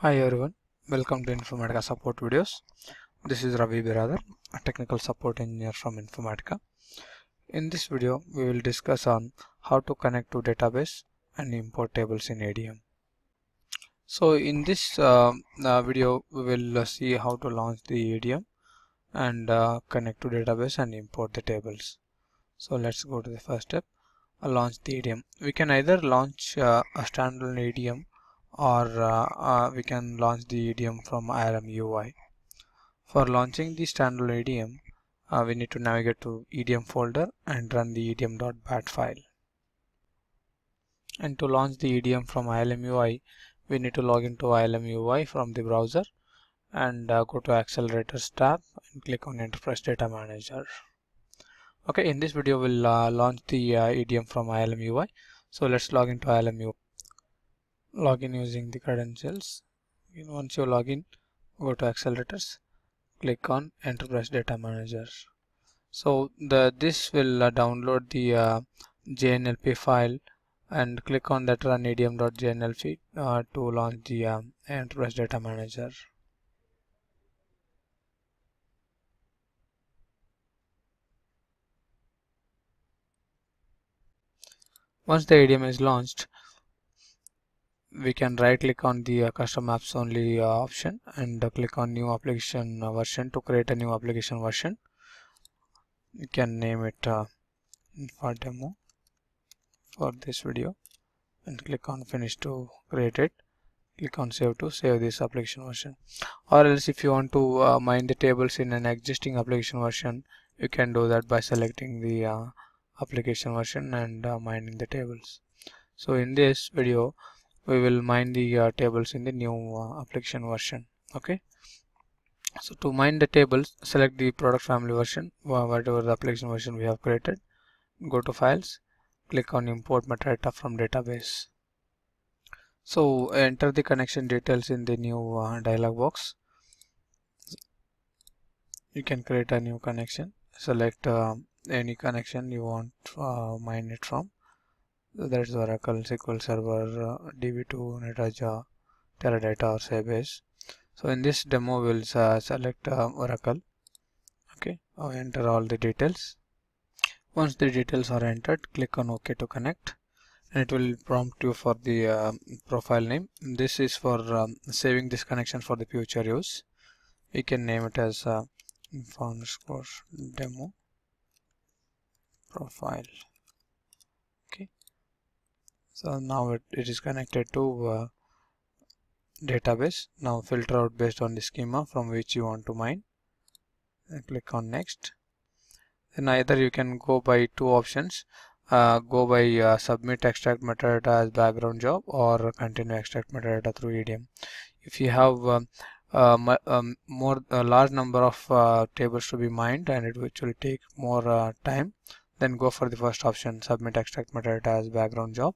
Hi everyone, welcome to Informatica support videos. This is Ravi Biradar, a technical support engineer from Informatica. In this video, we will discuss on how to connect to database and import tables in EDM. So in this uh, uh, video, we will uh, see how to launch the EDM and uh, connect to database and import the tables. So let's go to the first step, launch the EDM. We can either launch uh, a standalone EDM or uh, uh, we can launch the EDM from ILM UI. For launching the standalone EDM, uh, we need to navigate to EDM folder and run the edm.bat file. And to launch the EDM from ILM UI, we need to log into ILM UI from the browser and uh, go to accelerators tab and click on enterprise data manager. Okay, in this video we'll uh, launch the uh, EDM from ILM UI. So let's log into ILM UI login using the credentials. Once you log in go to accelerators click on enterprise data manager so the this will uh, download the uh, JNLP file and click on that run edm.jnlp uh, to launch the um, enterprise data manager. Once the EDM is launched we can right click on the uh, custom apps only uh, option and uh, click on new application uh, version to create a new application version. You can name it uh, for demo for this video and click on finish to create it. Click on save to save this application version. Or else if you want to uh, mine the tables in an existing application version you can do that by selecting the application version and mining the tables. So in this video we will mine the uh, tables in the new uh, application version okay? So to mine the tables select the product family version whatever the application version we have created. Go to files click on import metadata from database. So enter the connection details in the new uh, dialog box. You can create a new connection. Select uh, any connection you want uh, mine it from that's Oracle, SQL Server, uh, DB2, Netezza, Teradata or Sybase. So in this demo we'll uh, select uh, Oracle. Okay, I'll enter all the details. Once the details are entered, click on OK to connect and it will prompt you for the uh, profile name. This is for um, saving this connection for the future use. You can name it as uh, demo profile so now it, it is connected to uh, database. Now filter out based on the schema from which you want to mine. And click on next. Then either you can go by two options. Uh, go by uh, submit extract metadata as background job or continue extract metadata through EDM if you have um, uh, um, more a large number of uh, tables to be mined and it will take more uh, time then go for the first option submit extract metadata as background job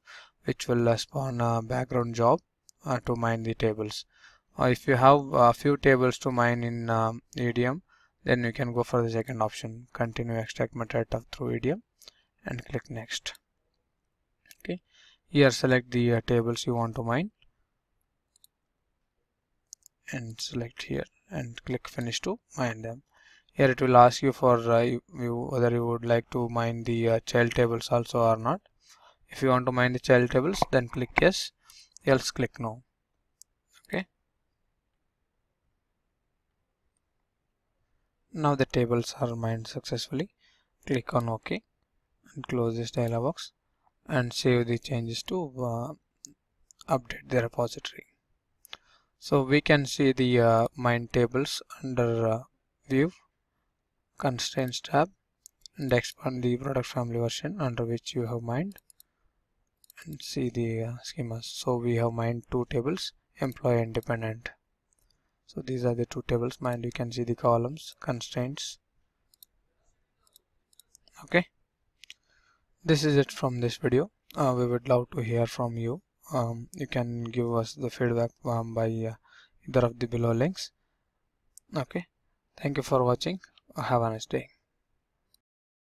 which will uh, spawn a background job uh, to mine the tables. Uh, if you have a few tables to mine in um, EDM, then you can go for the second option, continue extract metadata through EDM and click next. Okay, here select the uh, tables you want to mine and select here and click finish to mine them. Here it will ask you for uh, you, whether you would like to mine the uh, child tables also or not if you want to mine the child tables then click yes. Else click no. Okay. Now the tables are mined successfully. Click on ok and close this dialog box and save the changes to uh, update the repository. So we can see the uh, mine tables under uh, view constraints tab and expand the product family version under which you have mined and see the uh, schemas so we have mined two tables employee and dependent. So these are the two tables. Mined you can see the columns constraints. Okay. This is it from this video. Uh, we would love to hear from you. Um, you can give us the feedback um, by uh, either of the below links. Okay. Thank you for watching. Have a nice day